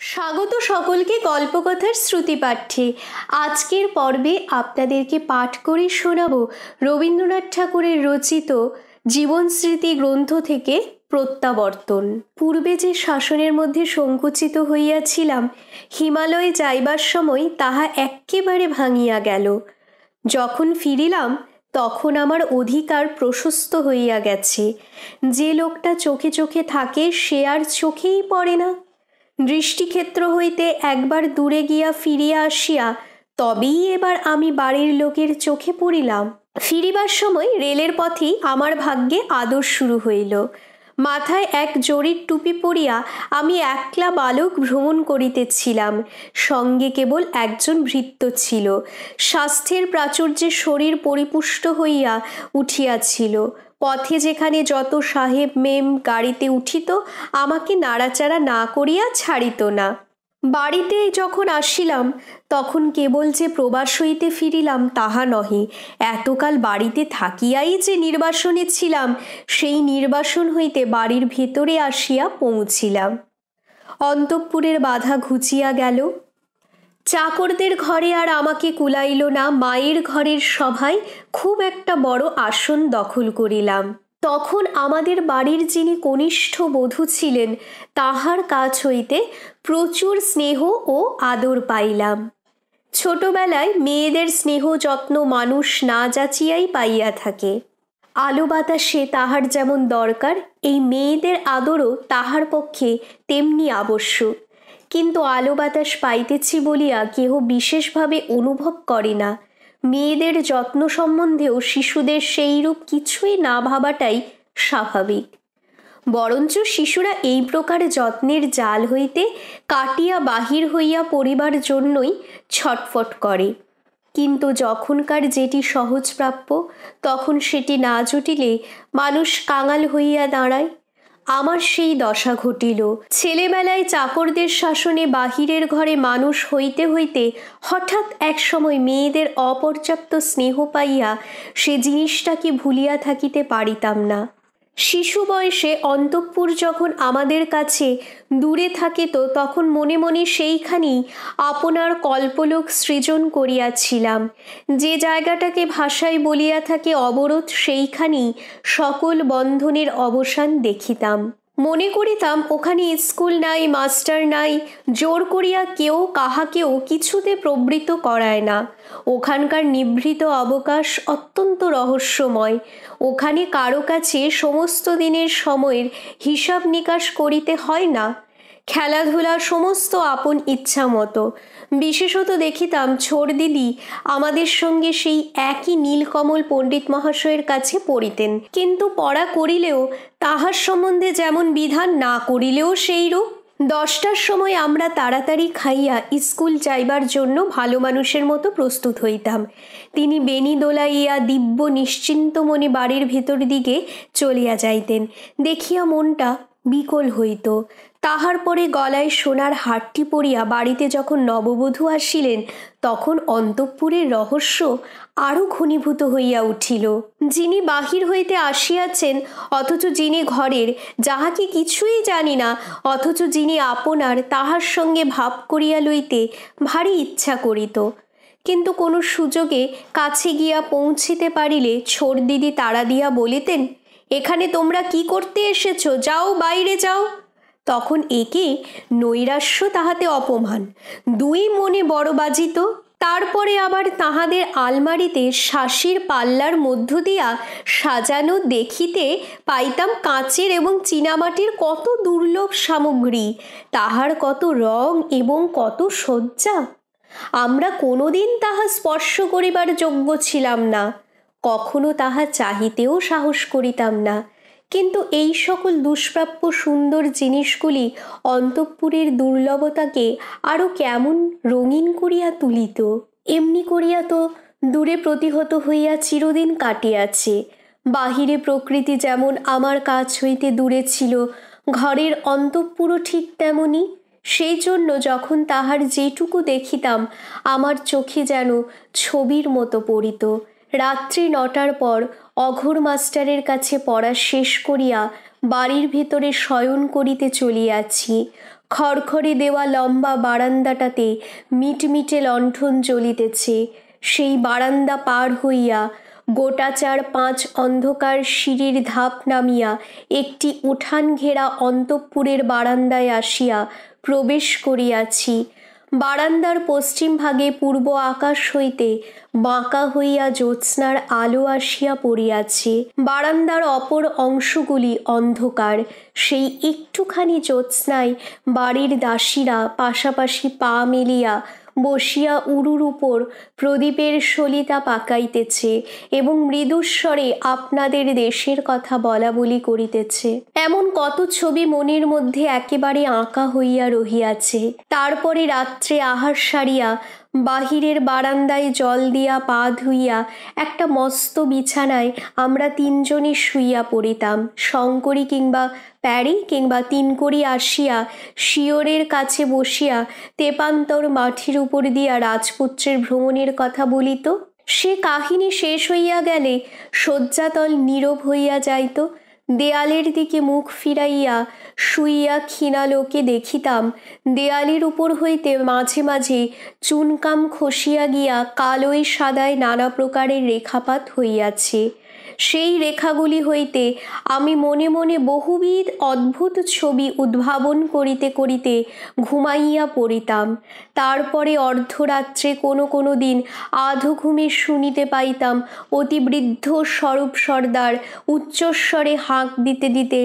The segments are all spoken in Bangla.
স্বাগত সকলকে গল্পকথার শ্রুতিপাঠ্যে আজকের পর্বে আপনাদেরকে পাঠ করে শোনাব রবীন্দ্রনাথ ঠাকুরের রচিত জীবন স্মৃতি গ্রন্থ থেকে প্রত্যাবর্তন। পূর্বে যে শাসনের মধ্যে সংকুচিত হইয়াছিলাম, হিমালয়ে যাইবার সময় তাহা এক্কেবারে ভাঙিয়া গেল। যখন ফিরিলাম, তখন আমার অধিকার প্রশস্ত হইয়া গেছে। যে লোকটা চোখে চোখে থাকে, সে আর চোখেই পড়ে না। দৃষ্টিক্ষেত্র হইতে একবার দূরে গিয়া ফিরিয়া আসিয়া তবেই এবার আমি বাড়ির লোকের চোখে পড়িলাম। ফিরিবার সময় রেলের পথেই আমার ভাগ্যে আদর শুরু হইল। মাথায় এক জরির টুপি পরিয়া আমি একলা বালক ভ্রমণ করিতেছিলাম। সঙ্গে কেবল একজন ভৃত্য ছিল। স্বাস্থ্যের প্রাচুর্যে শরীর পরিপুষ্ট হইয়া উঠিয়াছিল। পথে যেখানে যত সাহেব মেম গাড়িতে উঠিত, আমাকে নাড়াচাড়া না করিয়া ছাড়িত না। বাড়িতে যখন আসিলাম, তখন কেবল যে প্রবাস হইতে ফিরিলাম তাহা নহে, এতকাল বাড়িতে থাকিয়াই যে নির্বাসনে ছিলাম, সেই নির্বাসন হইতে বাড়ির ভেতরে আসিয়া পৌঁছিলাম। অন্তঃপুরের বাধা ঘুচিয়া গেল চাকরদের ঘরে আর আমাকে কুলাইল না, মায়ের ঘরের সভায় খুব একটা বড় আসন দখল করিলাম। তখন আমাদের বাড়ির যিনি কনিষ্ঠ বধূ ছিলেন, তাহার কাছ হইতে প্রচুর স্নেহ ও আদর পাইলাম। ছোটবেলায় মেয়েদের স্নেহ যত্ন মানুষ না যাচিয়াই পাইয়া থাকে। আলো বাতাসে তাহার যেমন দরকার, এই মেয়েদের আদরও তাহার পক্ষে তেমনি আবশ্যক। কিন্তু আলো বাতাস পাইতেছি বলিয়া কেহ বিশেষভাবে অনুভব করে না। মেয়েদের যত্ন সম্বন্ধেও শিশুদের সেইরূপ কিছুই না ভাবাটাই স্বাভাবিক। বরঞ্চ শিশুরা এই প্রকার যত্নের জাল হইতে কাটিয়া বাহির হইয়া পড়িবার জন্যই ছটফট করে। কিন্তু যখনকার যেটি সহজ প্রাপ্য তখন সেটি না জুটিলে মানুষ কাঙাল হইয়া দাঁড়ায়। আমার সেই দশা ঘটিল। ছেলেবেলায় চাকরদের শাসনে বাহিরের ঘরে মানুষ হইতে হইতে হঠাৎ এক সময় মেয়েদের অপর্যাপ্ত স্নেহ পাইয়া সে জিনিসটাকে ভুলিয়া থাকিতে পারিতাম না। শিশু বয়সে অন্তঃপুর যখন আমাদের কাছে দূরে থাকিত তখন মনে মনে সেইখানেই আপনার কল্পলোক সৃজন করিয়াছিলাম। যে জায়গাটাকে ভাষায় বলিয়া থাকে অবরোধ, সেইখানেই সকল বন্ধনের অবসান দেখিতাম। মনে করিতাম ওখানে স্কুল নাই, মাস্টার নাই, জোর করিয়া কেউ কাহাকেও কিছুতে প্রবৃত করায় না। ওখানকার নিভৃত অবকাশ অত্যন্ত রহস্যময়। ওখানে কারও কাছে সমস্ত দিনের সময়ের হিসাব নিকাশ করিতে হয় না। খেলাধুলা সমস্ত আপন ইচ্ছা মতো। বিশেষত দেখিতাম ছোট দিদি আমাদের সঙ্গে সেই একই নীলকমল পণ্ডিত মহাশয়ের কাছে পড়িতেন। কিন্তু পড়া করিলেও তাহার সম্বন্ধে যেমন বিধান, না করিলেও সেইরূপ। দশটার সময় আমরা তাড়াতাড়ি খাইয়া স্কুল যাইবার জন্য ভালো মানুষের মতো প্রস্তুত হইতাম। তিনি বেনি দোলাইয়া দিব্য নিশ্চিন্ত মনে বাড়ির ভেতর দিকে চলিয়া যাইতেন। দেখিয়া মনটা বিকল হইত। তাহার পরে গলায় সোনার হাটটি পরিয়া বাড়িতে যখন নববধূ আসিলেন, তখন অন্তঃপুরের রহস্য আরও ঘনীভূত হইয়া উঠিল। যিনি বাহির হইতে আসিয়াছেন, অথচ যিনি ঘরের, যাহাকে কিছুই জানি না, অথচ যিনি আপনার, তাহার সঙ্গে ভাব করিয়া লইতে ভারী ইচ্ছা করিত। কিন্তু কোনো সুযোগে কাছে গিয়া পৌঁছিতে পারিলে ছোট দিদি তাড়া দিয়া বলিতেন, এখানে তোমরা কি করতে এসেছ? যাও, বাইরে যাও। তখন একে নৈরাশ্য তাহাতে অপমান। দুই মনে বড় বাজিত, তারপরে আবার তাহাদের আলমারিতে শাসির পাল্লার মধ্য দিয়া সাজানো দেখিতে পাইতাম কাঁচের এবং চীনামাটির কত দুর্লভ সামগ্রী, তাহার কত রং এবং কত সজ্জা আমরা কোনোদিন তাহা স্পর্শ করিবার যোগ্য ছিলাম না, কখনো তাহা চাহিতেও সাহস করিতাম না। কিন্তু এই সকল দুষ্প্রাপ্য সুন্দর জিনিসগুলি অন্তঃপুরের দুর্লভতাকে আরও কেমন রঙিন করিয়া তুলিত? এমনি করিয়া তো দূরে প্রতিহত হইয়া চিরদিন কাটিয়াছে। বাহিরে প্রকৃতি যেমন আমার কাছ হইতে দূরে ছিল, ঘরের অন্তঃপুরও ঠিক তেমনই সেই জন্য যখন তাহার যেটুকু দেখিতাম, আমার চোখে যেন ছবির মতো পড়িত। রাত্রি নটার পর অঘোর মাস্টারের কাছে পড়া শেষ করিয়া বাড়ির ভেতরে শয়ন করিতে চলিয়াছি। খড়খড়ে দেওয়া লম্বা বারান্দাটাতে মিটমিটে লণ্ঠন জ্বলিতেছে। সেই বারান্দা পার হইয়া গোটা চার পাঁচ অন্ধকার সিঁড়ির ধাপ নামিয়া একটি উঠান ঘেরা অন্তঃপুরের বারান্দায় আসিয়া প্রবেশ করিয়াছি। বারান্দার পশ্চিম ভাগে পূর্ব আকাশ হইতে বাঁকা হইয়া জ্যোৎস্নার আলো আসিয়া পড়িয়াছে। বারান্দার অপর অংশগুলি অন্ধকার। সেই একটুখানি জ্যোৎস্নায় বাড়ির দাসীরা পাশাপাশি পা মেলিয়া বসিয়া উরুর উপর প্রদীপের সলিতা পাকাইতেছে এবং মৃদুস্বরে আপনাদের দেশের কথা বলা বলি করিতেছে। এমন কত ছবি মনের মধ্যে একেবারে আঁকা হইয়া রহিয়াছে। তারপরে রাত্রে আহার সারিয়া বাহিরের বারান্দায় জল দিয়া পা ধুইয়া একটা মস্ত বিছানায় আমরা তিনজনই শুইয়া পড়িতাম। শঙ্করী কিংবা প্যারি কিংবা তিনকড়ি আসিয়া শিয়রের কাছে বসিয়া তেপান্তর মাঠির উপর দিয়া রাজপুত্রের ভ্রমণের কথা বলিত। সে কাহিনী শেষ হইয়া গেলে শয্যাতল নীরব হইয়া যাইত। দেয়ালের দিকে মুখ ফিরাইয়া শুইয়া ক্ষীণালোকে দেখিতাম। দেয়ালের উপর হইতে মাঝে মাঝে চুনকাম খসিয়া গিয়া কালোয় সাদায় নানা প্রকারের রেখাপাত হইয়াছে। সেই রেখাগুলি হইতে আমি মনে মনে বহুবিধ অদ্ভুত ছবি উদ্ভাবন করিতে করিতে ঘুমাইয়া পড়িতাম। তারপরে অর্ধরাত্রে কোনো কোনো দিন আধো ঘুমে শুনিতে পাইতাম অতি বৃদ্ধ স্বরূপ সর্দার উচ্চস্বরে হাঁক দিতে দিতে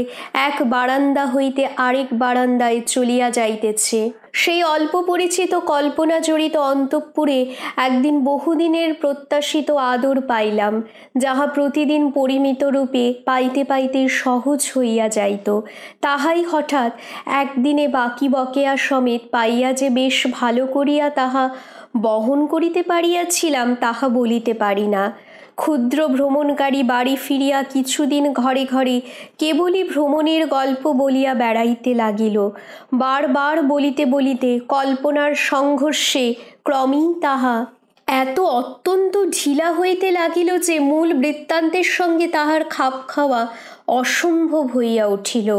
এক বারান্দা হইতে আরেক বারান্দায় চলিয়া যাইতেছে। সেই অল্প পরিচিত কল্পনা জড়িত অন্তঃপুরে একদিন বহুদিনের প্রত্যাশিত আদর পাইলাম, যাহা প্রতিদিন পরিমিত রূপে পাইতে পাইতে সহজ হইয়া যাইত। তাহাই হঠাৎ একদিনে বাকি বকেয়া সমেত পাইয়া যে বেশ ভালো করিয়া তাহা বহন করিতে পারিয়াছিলাম, তাহা বলিতে পারি না। ক্ষুদ্র ভ্রমণকারী বাড়ি ফিরিয়া কিছুদিন ঘরে ঘরে কেবলই ভ্রমণের গল্প বলিয়া বেড়াইতে লাগিল। বারবার বলিতে বলিতে কল্পনার সংঘর্ষে ক্রমেই তাহা এত অত্যন্ত ঢিলা হইতে লাগিল যে মূল বৃত্তান্তের সঙ্গে তাহার খাপ খাওয়া অসম্ভব হইয়া উঠিল।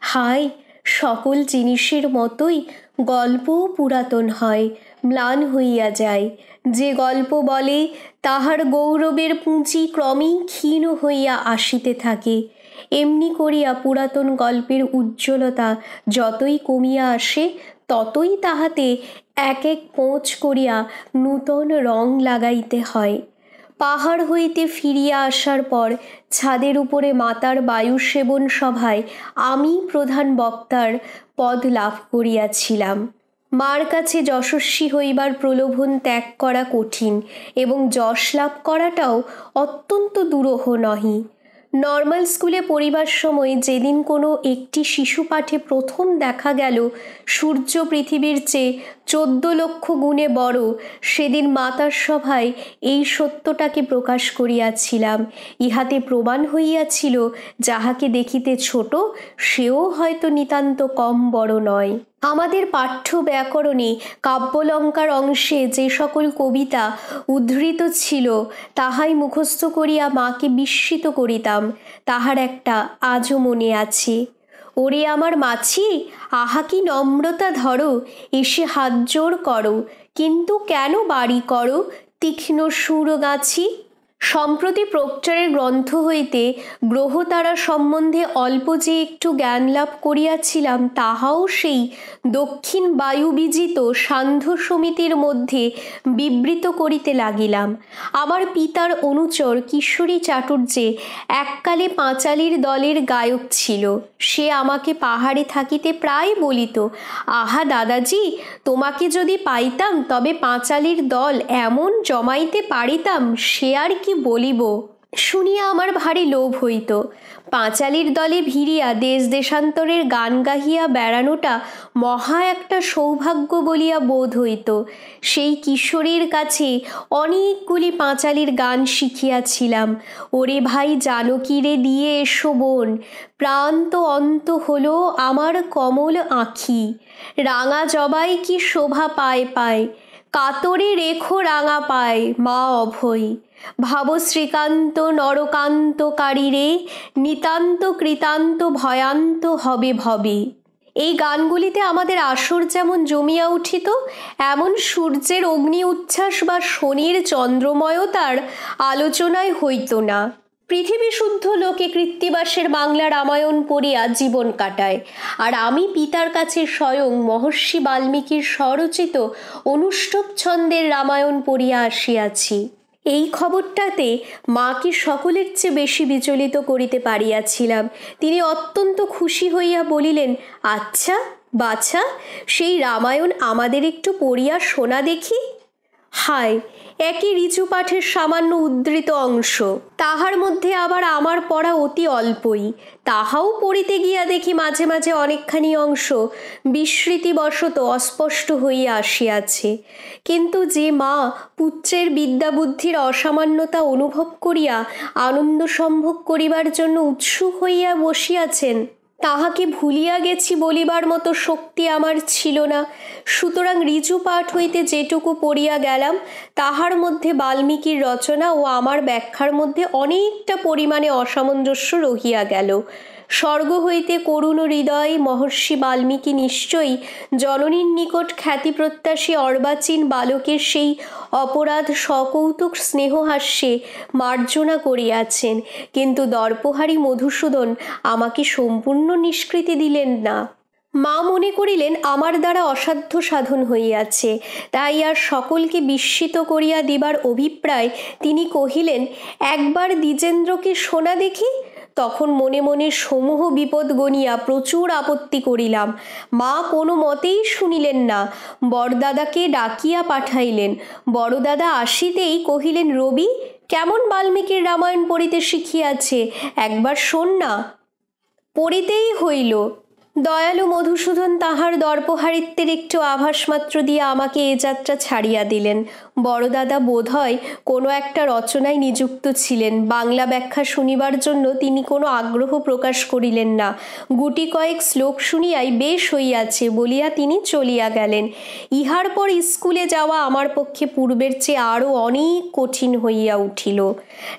হায়, সকল জিনিসের মতোই গল্পও পুরাতন হয়, ম্লান হইয়া যায়। যে গল্প বলে, তাহার গৌরবের পুঁজি ক্রমেই ক্ষীণ হইয়া আসিতে থাকে। এমনি করিয়া পুরাতন গল্পের উজ্জ্বলতা যতই কমিয়া আসে, ততই তাহাতে এক এক পোঁচ করিয়া নূতন রং লাগাইতে হয়। পাহাড় হইতে ফিরিয়া আসার পর ছাদের উপরে মাতার বায়ু সেবন সভায় আমি প্রধান বক্তার পদ লাভ করিয়াছিলাম। মার কাছে যশস্বী হইবার প্রলোভন ত্যাগ করা কঠিন এবং যশ লাভ করাটাও অত্যন্ত দুরূহ নহি। নর্মাল স্কুলে পড়িবার সময় যেদিন কোনো একটি শিশু পাঠে প্রথম দেখা গেল, সূর্য পৃথিবীর চেয়ে চোদ্দ লক্ষ গুণে বড়, সেদিন মাতার সভায় এই সত্যটাকে প্রকাশ করিয়াছিলাম। ইহাতে প্রমাণ হইয়াছিল, যাহাকে দেখিতে ছোট, সেও হয়তো নিতান্ত কম বড় নয়। আমাদের পাঠ্য ব্যাকরণে কাব্যলঙ্কার অংশে যে সকল কবিতা উদ্ধৃত ছিল, তাহাই মুখস্থ করিয়া মাকে বিস্মিত করিতাম। তাহার একটা আজও মনে আছে, ওরে আমার মাছি, আহা কি নম্রতা ধরো, এসে হাত জোর করো, কিন্তু কেন বাড়ি করো, তীক্ষ্ণ সুর গাছি? সম্প্রতি প্রক্টরের গ্রন্থ হইতে গ্রহতারা সম্বন্ধে অল্প যে একটু জ্ঞান লাভ করিয়াছিলাম, তাহাও সেই দক্ষিণ বায়ুবিজিত সান্ধ্য সমিতির মধ্যে বিবৃত করিতে লাগিলাম। আমার পিতার অনুচর কিশোরী চাটুর্যে এককালে পাঁচালির দলের গায়ক ছিল। সে আমাকে পাহাড়ে থাকিতে প্রায় বলিত, আহা দাদাজি, তোমাকে যদি পাইতাম, তবে পাঁচালির দল এমন জমাইতে পারিতাম, সে আর কি বলিব, শুনিয়া আমার ভারী লোভ হইত। পাঁচালির দলে ভিড়িয়া দেশ দেশান্তরের গান গাহিয়া বেড়ানোটা মহা একটা সৌভাগ্য বলিয়া বোধ হইত। সেই কিশোরীর কাছে অনেকগুলি পাঁচালির গান শিখিয়াছিলাম। ওরে ভাই জানকীরে দিয়ে এসো বোন। প্রান্ত অন্ত হলো আমার কমল আঁখি। রাঙা জবাই কি শোভা পায় পায়। কাতরে রেখো রাঙা পায় মা অভয়। ভাব শ্রীকান্ত নরকান্তকারী রে, নিতান্ত কৃতান্ত ভয়ান্ত হবে ভবে। এই গানগুলিতে আমাদের আসর যেমন জমিয়া উঠিত, এমন সূর্যের অগ্নি উচ্ছ্বাস বা শনির চন্দ্রময়তার আলোচনায় হইত না। পৃথিবী শুদ্ধ লোকে কৃত্তিবাসের বাংলা রামায়ণ পড়িয়া জীবন কাটায়, আর আমি পিতার কাছে স্বয়ং মহর্ষি বাল্মীকির স্বরচিত অনুষ্ঠব ছন্দের রামায়ণ পড়িয়া আসিয়াছি। এই খবরটাতে মাকে সকলের চেয়ে বেশি বিচলিত করিতে পারিয়াছিলাম। তিনি অত্যন্ত খুশি হইয়া বলিলেন আচ্ছা বাছা, সেই রামায়ণ আমাদের একটু পড়িয়া শোনা দেখি। হায় একই ঋচু পাঠের সামান্য উদ্ধৃত অংশ। তাহার মধ্যে আবার আমার পড়া অতি অল্পই। তাহাও পড়িতে গিয়া দেখি মাঝে মাঝে অনেকখানি অংশ বিস্মৃতিবশত অস্পষ্ট হইয়া আসিয়াছে। কিন্তু যে মা পুত্রের বিদ্যাবুদ্ধির অসামান্যতা অনুভব করিয়া আনন্দ সম্ভব করিবার জন্য উৎসুক হইয়া বসিয়াছেন তাহাকে ভুলিয়া গেছি বলিবার মতো শক্তি আমার ছিল না। সুতরাং ঋজু পাঠ হইতে যেটুকু পড়িয়া গেলাম, তাহার মধ্যে বাল্মীকির রচনা ও আমার ব্যাখ্যার মধ্যে অনেকটা পরিমাণে অসামঞ্জস্য রহিয়া গেল। স্বর্গ হইতে করুণ হৃদয়, মহর্ষি বাল্মীকি নিশ্চয়ই জননীর নিকট খ্যাতিপ্রত্যাশী অর্বাচীন বালকের সেই অপরাধ সকৌতুক স্নেহহাস্যে মার্জনা করিয়াছেন। কিন্তু দর্পহারী মধুসূদন আমাকে সম্পূর্ণ নিষ্কৃতি দিলেন না। মা মনে করিলেন, আমার দ্বারা অসাধ্য সাধন হইয়াছে। তাই আর সকলকে বিস্মিত করিয়া দিবার অভিপ্রায় তিনি কহিলেন, একবার দ্বিজেন্দ্রকে শোনা দেখি তখন মনে মনে সমূহ বিপদ গনিয়া প্রচুর আপত্তি করিলাম। মা কোনো মতেই শুনিলেন না। বড়দাদাকে ডাকিয়া পাঠাইলেন। বড়দাদা আসিতেই কহিলেন, রবি, কেমন বাল্মীকির রামায়ণ পড়িতে শিখিয়াছে? একবার শোন না। পড়িতেই হইল। দয়ালু মধুসূদন তাহার দর্পহারিত্বের একটু আভাস মাত্র দিয়ে আমাকে এ যাত্রা ছাড়িয়া দিলেন। বড়দাদা বোধ হয় কোনো একটা রচনায় নিযুক্ত ছিলেন। বাংলা ব্যাখ্যা শুনিবার জন্য তিনি কোনো আগ্রহ প্রকাশ করিলেন না। গুটি কয়েক শ্লোক শুনিয়াই বেশ হইয়াছে বলিয়া তিনি চলিয়া গেলেন। ইহার পর স্কুলে যাওয়া আমার পক্ষে পূর্বের চেয়ে আরও অনেক কঠিন হইয়া উঠিল।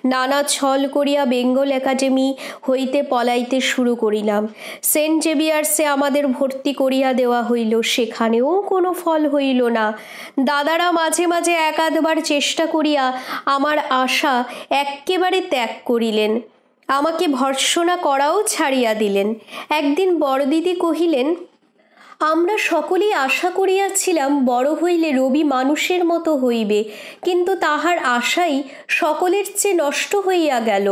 নানা ছল করিয়া বেঙ্গল একাডেমি হইতে পলাইতে শুরু করিলাম। সেন্ট জেভিয়ার্সে আমাদের ভর্তি করিয়া দেওয়া হইল, সেখানেও কোনো ফল হইল না। দাদারা মাঝে মাঝে একাধবার চেষ্টা করিয়া আমার আশা এক্কেবারে ত্যাগ করিলেন। আমাকে ভর্সনা করাও ছাড়িয়া দিলেন। একদিন বড়দিদি কহিলেন, আমরা সকলেই আশা করিয়াছিলাম বড় হইলে রবি মানুষের মতো হইবে, কিন্তু তাহার আশাই সকলের চেয়ে নষ্ট হইয়া গেল।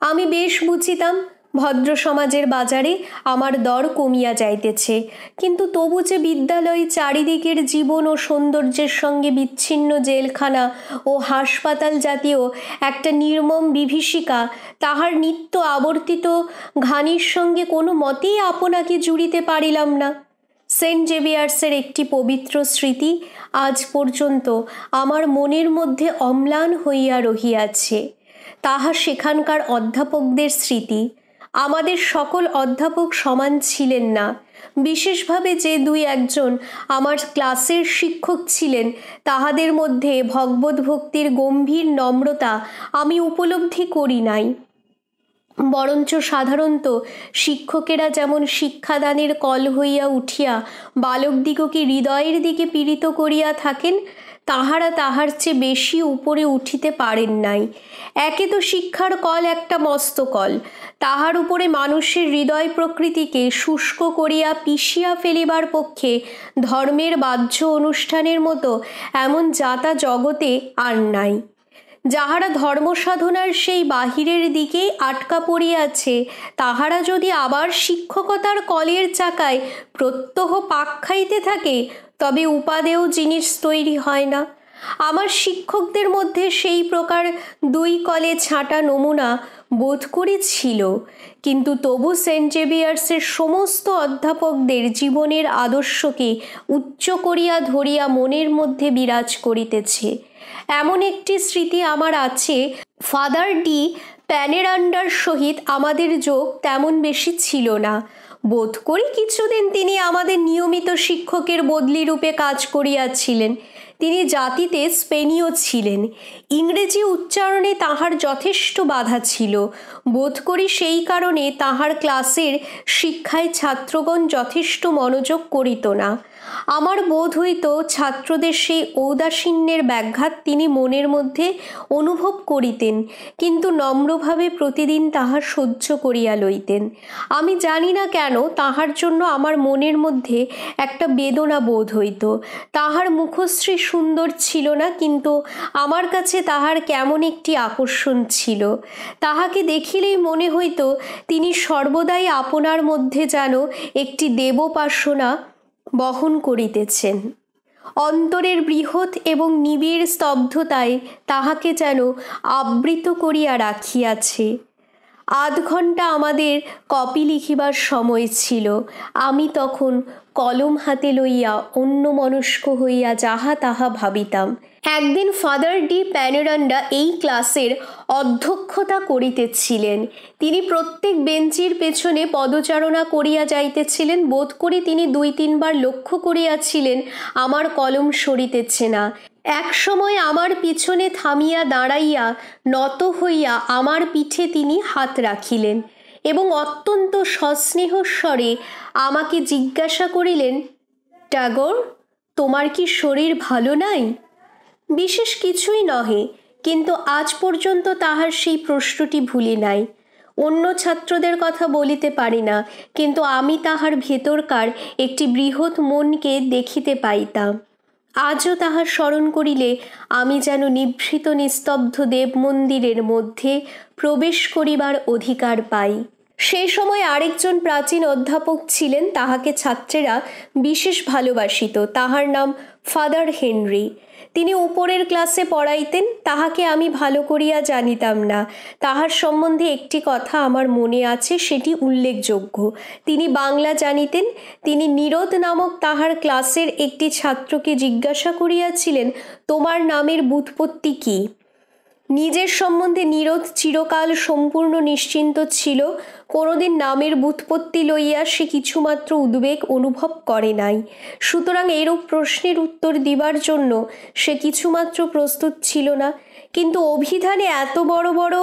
আমি বেশ বুঝিতাম ভদ্র সমাজের বাজারে আমার দর কমিয়া যাইতেছে। কিন্তু তবু যে বিদ্যালয় চারিদিকের জীবন ও সৌন্দর্যের সঙ্গে বিচ্ছিন্ন জেলখানা ও হাসপাতাল জাতীয় একটা নির্মম বিভীষিকা, তাহার নিত্য আবর্তিত ঘানির সঙ্গে কোনো মতেই আপনাকে জুড়িতে পারিলাম না। সেন্ট জেভিয়ার্সের একটি পবিত্র স্মৃতি আজ পর্যন্ত আমার মনের মধ্যে অম্লান হইয়া রহিয়াছে। তাহা সেখানকার অধ্যাপকদের স্মৃতি আমাদের সকল অধ্যাপক সমান ছিলেন না। বিশেষভাবে যে দুই একজন আমার ক্লাসের শিক্ষক ছিলেন, তাহাদের মধ্যে ভগবত ভক্তির গম্ভীর নম্রতা আমি উপলব্ধি করি নাই। বরঞ্চ সাধারণত শিক্ষকেরা যেমন শিক্ষাদানের কল হইয়া উঠিয়া বালকদিগকে হৃদয়ের দিকে পীড়িত করিয়া থাকেন তাহারা তাহার চেয়ে বেশি উপরে উঠিতে পারেন নাই। একে তো শিক্ষার কল, একটা মস্ত কল। তাহার উপরে মানুষের হৃদয় প্রকৃতিকে শুষ্ক করিয়া পিষিয়া ফেলিবার পক্ষে ধর্মের বাহ্য অনুষ্ঠানের মতো এমন যাতা জগতে আর নাই। যাহারা ধর্ম সাধনার সেই বাহিরের দিকেই আটকা পড়িয়াছে, তাহারা যদি আবার শিক্ষকতার কলের চাকায় প্রত্যহ পাক খাইতে থাকে তবে উপাদেয় জিনিস তৈরি হয় না। আমার শিক্ষকদের মধ্যে সেই প্রকার দুই কলে ছাঁটা নমুনা বোধ করি ছিল কিন্তু তবু সেন্ট জেভিয়ার্সের সমস্ত অধ্যাপকদের জীবনের আদর্শকে উচ্চ করিয়া ধরিয়া মনের মধ্যে বিরাজ করিতেছে। এমন একটি স্মৃতি আমার আছে, ফাদার ডি প্যানেরান্ডার সহিত আমাদের যোগ তেমন বেশি ছিল না। বোধ করি কিছুদিন তিনি আমাদের নিয়মিত শিক্ষকের বদলি রূপে কাজ করিয়াছিলেন। তিনি জাতিতে স্পেনীয় ছিলেন। ইংরেজি উচ্চারণে তাহার যথেষ্ট বাধা ছিল। বোধ করি সেই কারণে তাহার ক্লাসের শিক্ষায় ছাত্রগণ যথেষ্ট মনোযোগ করিত না। আমার বোধ হইত ছাত্রদের সেই ঔদাসীন্যের ব্যাঘাত তিনি মনের মধ্যে অনুভব করিতেন, কিন্তু নম্রভাবে প্রতিদিন তাহার সহ্য করিয়া লইতেন। আমি জানি না কেন তাহার জন্য আমার মনের মধ্যে একটা বেদনা বোধ হইত। তাহার মুখশ্রী সুন্দর ছিল না, কিন্তু আমার কাছে তাহার কেমন একটি আকর্ষণ ছিল। তাহাকে দেখিলেই মনে হইত, তিনি সর্বদাই আপনার মধ্যে যেন একটি দেবোপাসনা বহন করিতেছেন। অন্তরের বৃহৎ এবং নিবিড় স্তব্ধতায় তাহাকে যেন আবৃত করিয়া রাখিয়াছে। আধ ঘণ্টা আমাদের কপি লিখিবার সময় ছিল। আমি তখন কলম হাতে লইয়া অন্য মনস্ক হইয়া যাহা তাহা ভাবিতাম। একদিন ফাদার ডি প্যানোরান্ডা এই ক্লাসের অধ্যক্ষতা করিতেছিলেন। তিনি প্রত্যেক বেঞ্চির পেছনে পদচারণা করিয়া যাইতেছিলেন, বোধ করি তিনি দুই তিনবার লক্ষ্য করিয়াছিলেন, আমার কলম সরিতেছে না। এক সময় আমার পিছনে থামিয়া দাঁড়াইয়া নত হইয়া আমার পিঠে তিনি হাত রাখিলেন এবং অত্যন্ত সস্নেহ স্বরে আমাকে জিজ্ঞাসা করিলেন, ট্যাগর, তোমার কি শরীর ভালো নাই? বিশেষ কিছুই নহে, কিন্তু আজ পর্যন্ত তাহার সেই প্রশ্নটি ভুলি নাই। অন্য ছাত্রদের কথা বলিতে পারি না, কিন্তু আমি তাহার ভেতরকার একটি বৃহৎ মনকে দেখিতে পাইতাম। আজও তাহার স্মরণ করিলে আমি যেন নিভৃত নিস্তব্ধ দেব মন্দিরের মধ্যে প্রবেশ করিবার অধিকার পাই। সেই সময় আরেকজন প্রাচীন অধ্যাপক ছিলেন, তাহাকে ছাত্রেরা বিশেষ ভালোবাসিত। তাহার নাম ফাদার হেনরি। তিনি উপরের ক্লাসে পড়াইতেন, তাহাকে আমি ভালো করিয়া জানিতাম না। তাহার সম্বন্ধে একটি কথা আমার মনে আছে, সেটি উল্লেখযোগ্য। তিনি বাংলা জানিতেন, তিনি নিরোধ নামক তাহার ক্লাসের একটি ছাত্রকে জিজ্ঞাসা করিয়াছিলেন, তোমার নামের বুৎপত্তি কী? নিজের সম্বন্ধে নিরোধ চিরকাল সম্পূর্ণ নিশ্চিন্ত ছিল। কোনোদিন নামের বুৎপত্তি লইয়া সে কিছুমাত্র উদ্বেগ অনুভব করে নাই। সুতরাং এরূপ প্রশ্নের উত্তর দিবার জন্য সে কিছুমাত্র প্রস্তুত ছিল না। কিন্তু অভিধানে এত বড় বড়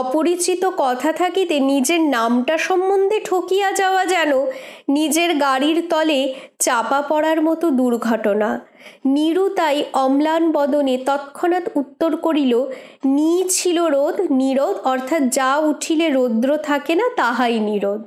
অপরিচিত কথা থাকিতে নিজের নামটা সম্বন্ধে ঠকিয়া যাওয়া যেন নিজের গাড়ির তলে চাপা পড়ার মতো দুর্ঘটনা। নিরু তাই অম্লান বদনে তৎক্ষণাৎ উত্তর করিল, নি ছিল রোদ নিরোধ অর্থাৎ যা উঠিলে রৌদ্র থাকে না, তাহাই নিরোধ